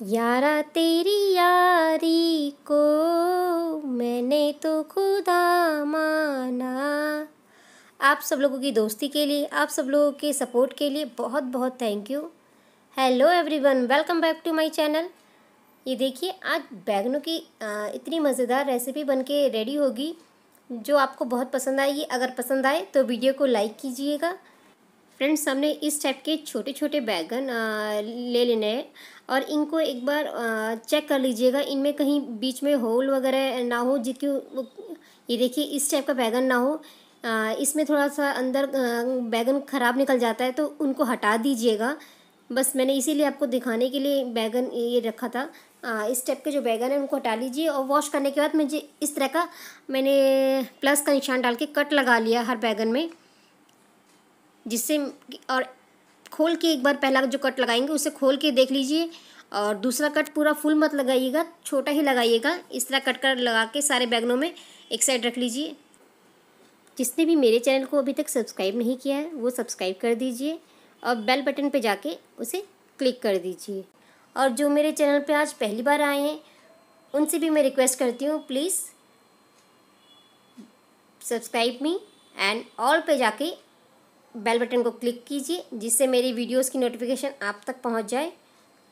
यारा तेरी यारी को मैंने तो खुदा माना। आप सब लोगों की दोस्ती के लिए, आप सब लोगों के सपोर्ट के लिए बहुत बहुत thank you hello everyone welcome back to my channel ये देखिए, आज बैगनों की इतनी मज़ेदार रेसिपी बन के रेडी होगी, जो आपको बहुत पसंद आएगी अगर पसंद आए तो वीडियो को लाइक कीजिएगा। फ्रेंड्स हमने इस टाइप के छोटे छोटे बैगन ले लेने हैं और इनको एक बार चेक कर लीजिएगा। इनमें कहीं बीच में होल वगैरह ना हो जिसकी ये देखिए इस टाइप का बैगन ना हो। इसमें थोड़ा सा अंदर बैगन ख़राब निकल जाता है तो उनको हटा दीजिएगा। बस मैंने इसीलिए आपको दिखाने के लिए बैगन ये रखा था। आ, इस टाइप के जो बैगन है उनको हटा लीजिए और वॉश करने के बाद मुझे इस तरह का मैंने प्लस का निशान डाल के कट लगा लिया हर बैगन में। जिससे और खोल के एक बार पहला जो कट लगाएँगे, उसे खोल के देख लीजिए। और दूसरा कट पूरा फुल मत लगाइएगा, छोटा ही लगाइएगा। इस तरह कट कर लगा के सारे बैगनों में एक साइड रख लीजिए। जिसने भी मेरे चैनल को अभी तक सब्सक्राइब नहीं किया है, वो सब्सक्राइब कर दीजिए और बेल बटन पे जाके उसे क्लिक कर दीजिए। और जो मेरे चैनल पे आज पहली बार आए हैं, उनसे भी मैं रिक्वेस्ट करती हूँ, please subscribe me and all पे जाके बेल बटन को क्लिक कीजिए, जिससे मेरी वीडियोस की नोटिफिकेशन आप तक पहुँच जाए।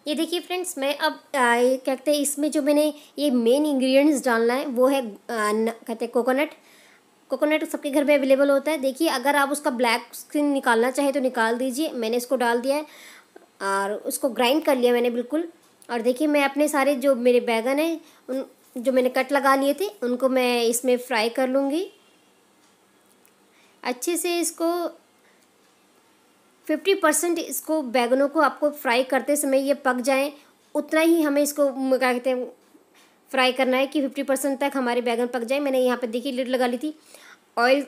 ये देखिए फ्रेंड्स मैं अब क्या कहते हैं, इसमें जो मैंने ये मेन इंग्रेडिएंट्स डालना है, वो है कहते हैं कोकोनट कोकोनट सबके घर में अवेलेबल होता है। देखिए, अगर आप उसका ब्लैक स्किन निकालना चाहे तो निकाल दीजिए। मैंने इसको डाल दिया है और उसको ग्राइंड कर लिया मैंने बिल्कुल। और देखिए, मैं अपने सारे जो मेरे बैगन हैं, उन, जो मैंने कट लगा लिए थे, उनको मैं इसमें फ्राई कर लूँगी। अच्छे से इसको फिफ्टी परसेंट इसको बैगनों को आपको फ्राई करते समय ये पक जाएँ उतना ही हमें इसको क्या कहते हैं फ्राई करना है कि फिफ्टी परसेंट तक हमारे बैगन पक जाए। मैंने यहाँ पे देखी लिड लगा ली थी। ऑयल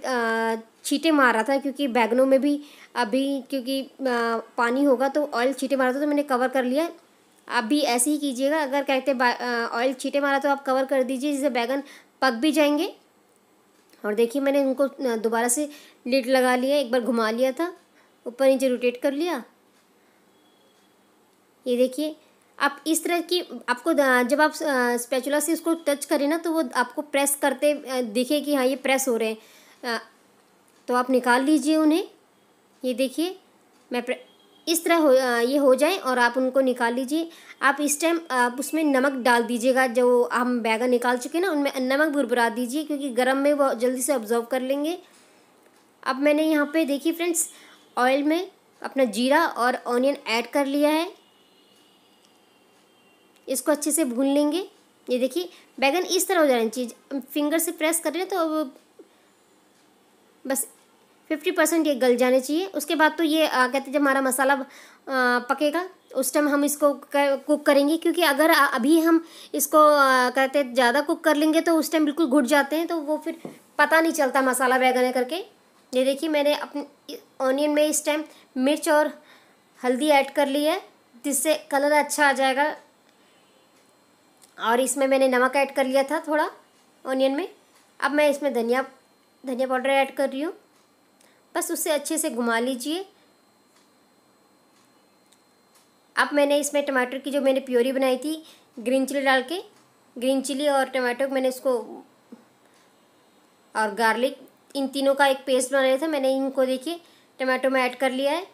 छीटे मार रहा था क्योंकि बैगनों में भी अभी क्योंकि आ, पानी होगा तो ऑयल छीटे मारा था तो मैंने कवर कर लिया। आप भी ऐसे ही कीजिएगा। अगर कहते ऑयल छीटे मारा तो आप कवर कर दीजिए जिससे बैगन पक भी जाएँगे। और देखिए मैंने उनको दोबारा से लिड लगा लिया एक बार घुमा लिया था। ऊपर नीचे रोटेट कर लिया। ये देखिए, आप इस तरह की, आपको जब आप स्पैचुला से इसको टच करें ना तो वो आपको प्रेस करते दिखे कि हाँ ये प्रेस हो रहे हैं। तो आप निकाल लीजिए उन्हें। ये देखिए, मैं इस तरह हो ये हो जाए और आप उनको निकाल लीजिए। आप इस टाइम आप उसमें नमक डाल दीजिएगा, जो हम बैगन निकाल चुके हैं ना, उनमें नमक भुरभुरा दीजिए, क्योंकि गर्म में वो जल्दी से ऑब्ज़र्व कर लेंगे। अब मैंने यहाँ पे, देखिए फ्रेंड्स ऑयल में अपना जीरा और ऑनियन ऐड कर लिया है। इसको अच्छे से भून लेंगे। ये देखिए बैगन इस तरह हो जाना चाहिए फिंगर से प्रेस कर रहे हैं तो बस फिफ्टी परसेंट ये गल जाने चाहिए। उसके बाद तो ये आ, कहते जब हमारा मसाला आ, पकेगा उस टाइम हम इसको कुक करेंगे। क्योंकि अगर अभी हम इसको आ, कहते ज़्यादा कुक कर लेंगे तो उस टाइम बिल्कुल घुट जाते हैं तो वो फिर पता नहीं चलता मसाला बैगन करके। ये देखिए, मैंने अपने ऑनियन में इस टाइम मिर्च और हल्दी ऐड कर ली है, जिससे कलर अच्छा आ जाएगा। और इसमें मैंने नमक ऐड कर लिया था थोड़ा ऑनियन में। अब मैं इसमें धनिया धनिया पाउडर ऐड कर रही हूँ। बस उससे अच्छे से घुमा लीजिए। अब मैंने इसमें टमाटर की जो मैंने प्योरी बनाई थी ग्रीन चिली डाल के ग्रीन चिली और टमाटो मैंने इसको, और गार्लिक इन तीनों का एक पेस्ट बनाया था, मैंने इनको देखिए टमाटो में ऐड कर लिया है।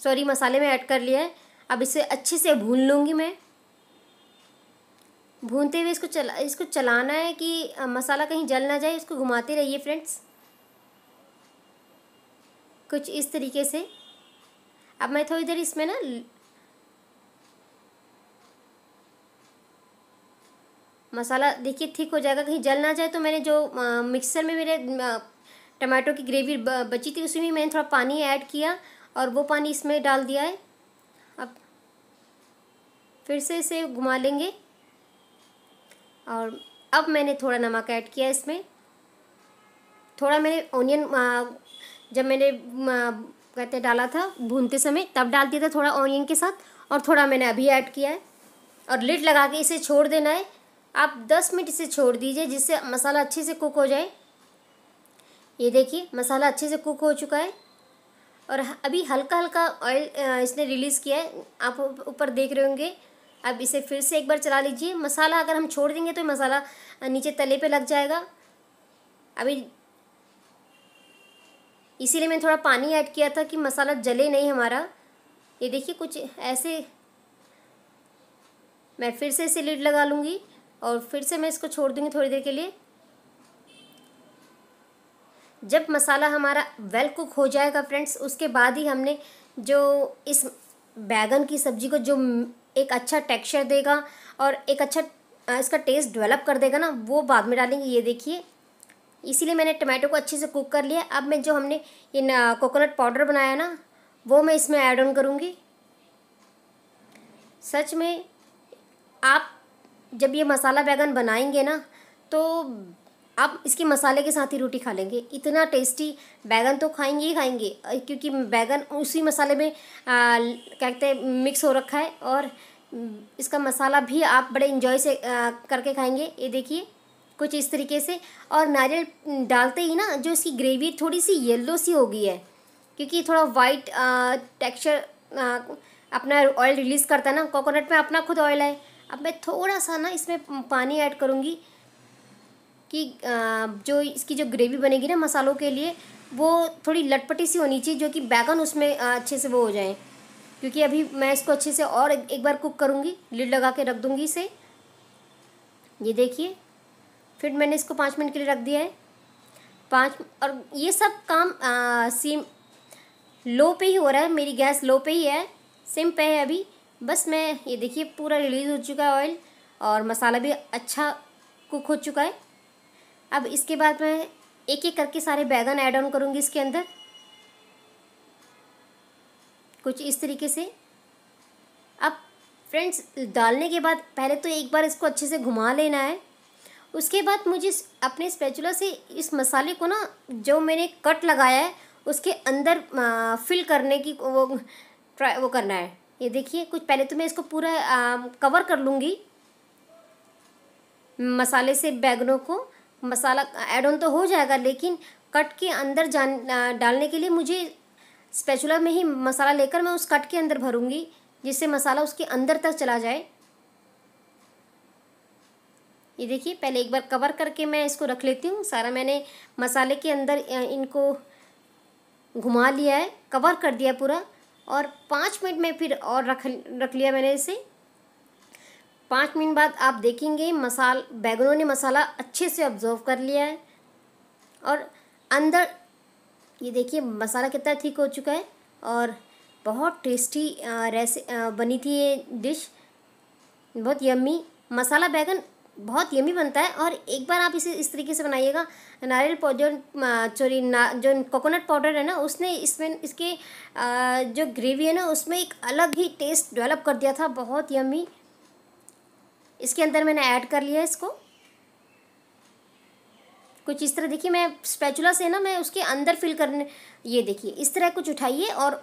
सॉरी मसाले में ऐड कर लिया है। अब इसे अच्छे से भून लूँगी मैं। भूनते हुए इसको चला, इसको चलाना है कि मसाला कहीं जल ना जाए, इसको घुमाते रहिए फ्रेंड्स कुछ इस तरीके से। अब मैं थोड़ी देर इसमें ना मसाला देखिए ठीक हो जाएगा, कहीं जल ना जाए तो मैंने जो मिक्सर में मेरे टमाटो की ग्रेवी बची थी उसमें मैंने थोड़ा पानी ऐड किया और वो पानी इसमें डाल दिया है। अब फिर से इसे घुमा लेंगे। और अब मैंने थोड़ा नमक ऐड किया इसमें। थोड़ा मैंने ऑनियन जब मैंने कहते डाला था भूनते समय, तब डाल दिया था थोड़ा ऑनियन के साथ और थोड़ा मैंने अभी ऐड किया है। और लिड लगा के इसे छोड़ देना है। आप दस मिनट इसे छोड़ दीजिए जिससे मसाला अच्छे से कुक हो जाए। ये देखिए, मसाला अच्छे से कुक हो चुका है। और अभी हल्का हल्का ऑयल इसने रिलीज़ किया है। आप ऊपर देख रहे होंगे। अब इसे फिर से एक बार चला लीजिए। मसाला अगर हम छोड़ देंगे तो मसाला नीचे तले पे लग जाएगा। अभी इसीलिए मैंने थोड़ा पानी ऐड किया था कि मसाला जले नहीं हमारा। ये देखिए, कुछ ऐसे मैं फिर से इसे लीड लगा लूँगी। और फिर से मैं इसको छोड़ दूँगी थोड़ी देर के लिए। जब मसाला हमारा वेल कुक हो जाएगा फ्रेंड्स उसके बाद ही हमने जो इस बैगन की सब्ज़ी को जो एक अच्छा टेक्सचर देगा और एक अच्छा इसका टेस्ट डेवलप कर देगा ना, वो बाद में डालेंगे। ये देखिए, इसीलिए मैंने टमाटो को अच्छे से कुक कर लिया। अब मैं जो हमने ये कोकोनट पाउडर बनाया ना, वो मैं इसमें ऐड ऑन करूँगी। सच में, आप जब ये मसाला बैगन बनाएँगे ना तो आप इसके मसाले के साथ ही रोटी खा लेंगे। इतना टेस्टी बैगन तो खाएँगे ही खाएँगे क्योंकि बैगन उसी मसाले में क्या कहते हैं मिक्स हो रखा है और इसका मसाला भी आप बड़े इन्जॉय से आ, करके खाएँगे। ये देखिए कुछ इस तरीके से। और नारियल डालते ही ना जो इसकी ग्रेवी थोड़ी सी येल्लो सी हो गई है क्योंकि थोड़ा वाइट टेक्सचर अपना ऑयल रिलीज़ करता है ना कोकोनट में अपना खुद ऑयल है अब मैं थोड़ा सा ना इसमें पानी ऐड करूँगी। कि जो इसकी जो ग्रेवी बनेगी ना मसालों के लिए वो थोड़ी लटपटी सी होनी चाहिए जो कि बैगन उसमें अच्छे से वो हो जाए। क्योंकि अभी मैं इसको अच्छे से और एक बार कुक करूँगी लिड लगा के रख दूँगी इसे। ये देखिए फिर मैंने इसको पाँच मिनट के लिए रख दिया है। पाँच और ये सब काम आ, सीम लो पे ही हो रहा है मेरी गैस लो पे ही है सिम पे है अभी। बस मैं ये देखिए पूरा रिलीज़ हो चुका है ऑयल और मसाला भी अच्छा कुक हो चुका है। अब इसके बाद मैं एक एक करके सारे बैगन ऐड ऑन करूँगी इसके अंदर। कुछ इस तरीके से। अब फ्रेंड्स डालने के बाद पहले तो एक बार इसको अच्छे से घुमा लेना है। उसके बाद मुझे अपने स्पैचुला से इस मसाले को ना जो मैंने कट लगाया है उसके अंदर फिल करने की वो ट्राई वो करना है। ये देखिए कुछ पहले तो मैं इसको पूरा आ, कवर कर लूँगी। मसाले से बैगनों को। मसाला ऐड ऑन तो हो जाएगा, लेकिन कट के अंदर जान डालने के लिए मुझे स्पैचुला में ही मसाला लेकर मैं उस कट के अंदर भरूँगी, जिससे मसाला उसके अंदर तक चला जाए। ये देखिए, पहले एक बार कवर करके मैं इसको रख लेती हूँ। सारा मैंने मसाले के अंदर इनको घुमा लिया है कवर कर दिया पूरा, और पाँच मिनट में फिर और रख रख लिया मैंने इसे। पाँच मिनट बाद आप देखेंगे मसाल, बैगनों ने मसाला अच्छे से ऑब्ज़र्व कर लिया है। और अंदर, ये देखिए, मसाला कितना ठीक हो चुका है और बहुत टेस्टी रेसि बनी थी ये डिश बहुत यम्मी मसाला, बैगन बहुत यमी बनता है और एक बार आप इसे इस तरीके से बनाइएगा। नारियल पाउडर सॉरी ना, जो कोकोनट पाउडर है ना, उसने इसमें, इसके जो ग्रेवी है ना, उसमें एक अलग ही टेस्ट डेवलप कर दिया था। बहुत यमी इसके अंदर मैंने ऐड कर लिया इसको। कुछ इस तरह देखिए, मैं स्पैचुला से ना, मैं उसके अंदर फिल करने, ये देखिए, इस तरह कुछ उठाइए और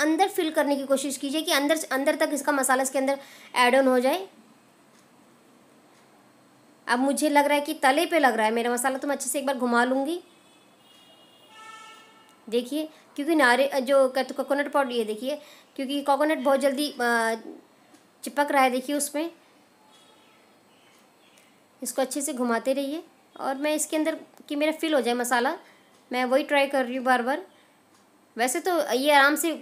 अंदर फिल करने की कोशिश कीजिए कि अंदर अंदर तक इसका मसाला इसके अंदर ऐड ऑन हो जाए। अब मुझे लग रहा है कि तले पे लग रहा है मेरा मसाला तो मैं अच्छे से एक बार घुमा लूँगी। देखिए, क्योंकि नारे, जो कोकोनट पाउडर ये देखिए, क्योंकि कोकोनट बहुत जल्दी चिपक रहा है, देखिए उसमें। इसको अच्छे से घुमाते रहिए और मैं इसके अंदर कि मेरा फिल हो जाए मसाला, मैं वही ट्राई कर रही हूँ बार बार वैसे तो ये आराम से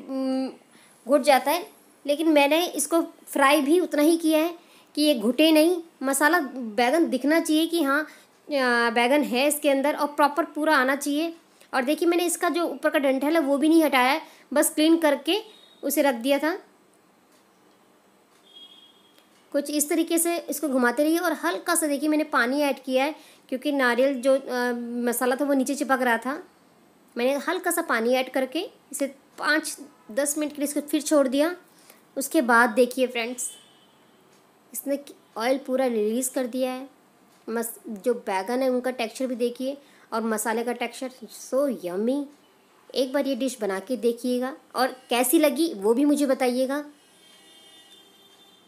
घुट जाता है, लेकिन मैंने इसको फ्राई भी उतना ही किया है कि ये घुटे नहीं। मसाला बैगन दिखना चाहिए कि हाँ बैगन है इसके अंदर और प्रॉपर पूरा आना चाहिए। और देखिए मैंने इसका जो ऊपर का डंठल है वो भी नहीं हटाया, बस क्लीन करके उसे रख दिया था। कुछ इस तरीके से इसको घुमाते रहिए और हल्का सा देखिए मैंने पानी ऐड किया है क्योंकि नारियल जो आ, मसाला था वो नीचे चिपक रहा था। मैंने हल्का सा पानी ऐड करके इसे पाँच दस मिनट के लिए इसको फिर छोड़ दिया। उसके बाद देखिए फ्रेंड्स इसने ऑयल पूरा रिलीज़ कर दिया है। मस जो बैगन है उनका टेक्सचर भी देखिए और मसाले का टेक्सचर सो यमी एक बार ये डिश बना के देखिएगा और कैसी लगी वो भी मुझे बताइएगा।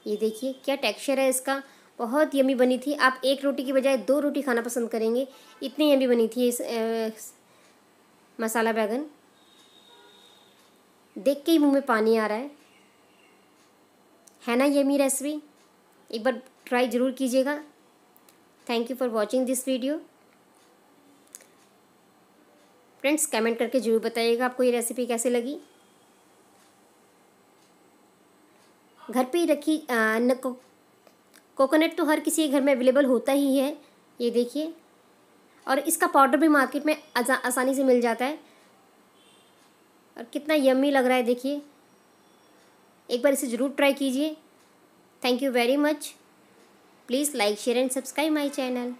ये देखिए क्या टेक्सचर है इसका? बहुत यमी बनी थी। आप एक रोटी की बजाय दो रोटी खाना पसंद करेंगे। इतनी यमी बनी थी इस ए, मसाला बैगन। देख के ही मुँह में पानी आ रहा है। है ना यमी रेसिपी एक बार ट्राई ज़रूर कीजिएगा। Thank you for watching this video friends comment करके ज़रूर बताइएगा आपको ये रेसिपी कैसे लगी। घर पे ही रखी कोकोनट तो हर किसी के घर में अवेलेबल होता ही है, ये देखिए। और इसका पाउडर भी मार्केट में आसानी से मिल जाता है। और कितना यम्मी लग रहा है, देखिए। एक बार इसे ज़रूर ट्राई कीजिए। Thank you very much please like share and subscribe my channel